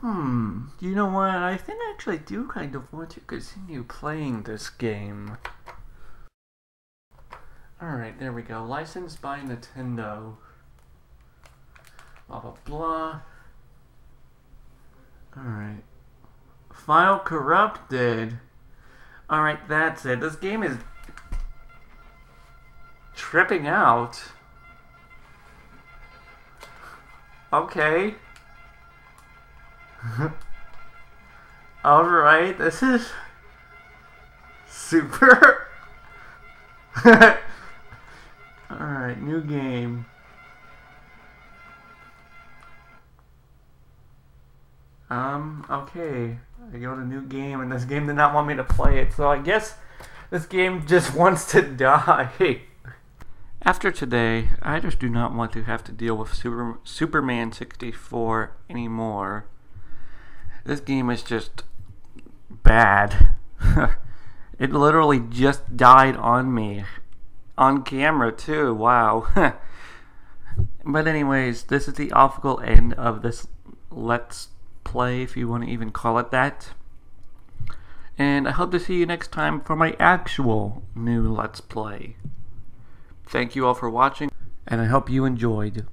Hmm, you know what? I think I actually do kind of want to continue playing this game. Alright, there we go. Licensed by Nintendo. Blah blah blah. Alright. File corrupted. Alright, that's it. This game is tripping out. Okay. Alright, this is super. Alright, new game. Um, okay. I go to new game and this game did not want me to play it, so I guess this game just wants to die. After today, I just do not want to have to deal with Super, Superman 64 anymore. This game is just bad. it literally just died on me. On camera, too. Wow. but, anyways, this is the awful end of this Let's Play, if you want to even call it that. And I hope to see you next time for my actual new Let's Play. Thank you all for watching, and I hope you enjoyed.